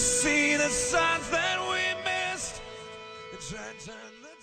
see the signs that we missed. And try to turn the